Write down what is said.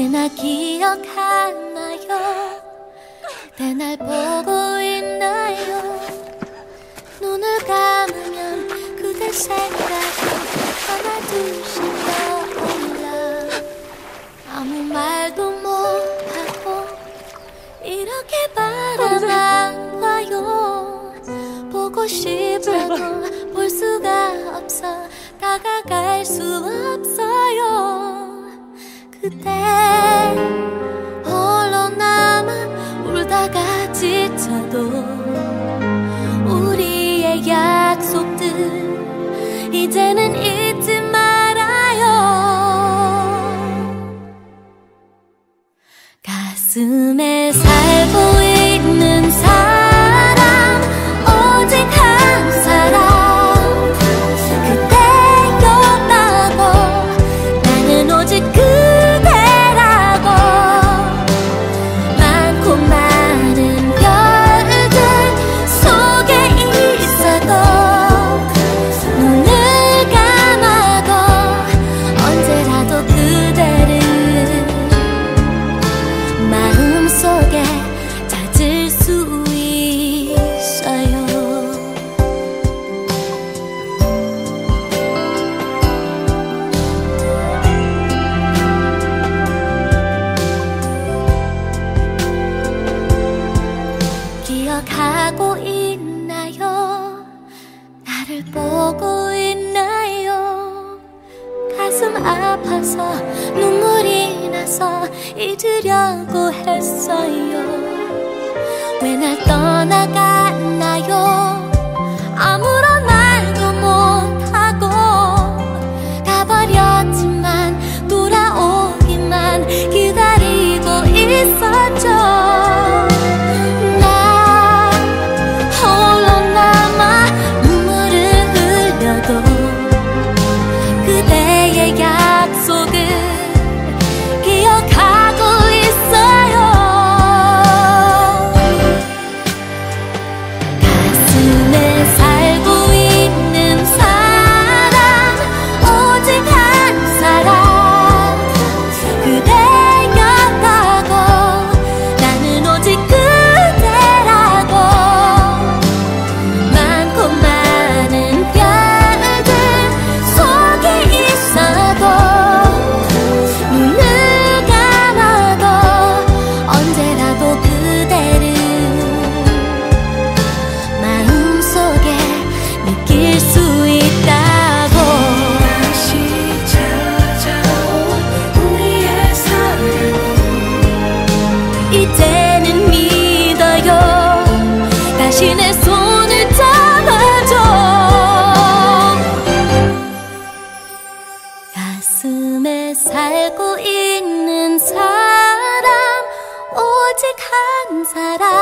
그나 기억하나요? 그대 날 보고 있나요? 눈을 감으면 그대 생각이 하나 둘씩 떠올라 아무 말도 못하고 이렇게 바라만 봐요 보고 싶어도 볼 수가 없어 다가갈 수 없어요 그대 娘さ 가고 있나요? 나를 보고 있나요? 가슴 아파서 눈물이 나서 잊으려고 했어요. 왜 날 떠나갔나요? 사람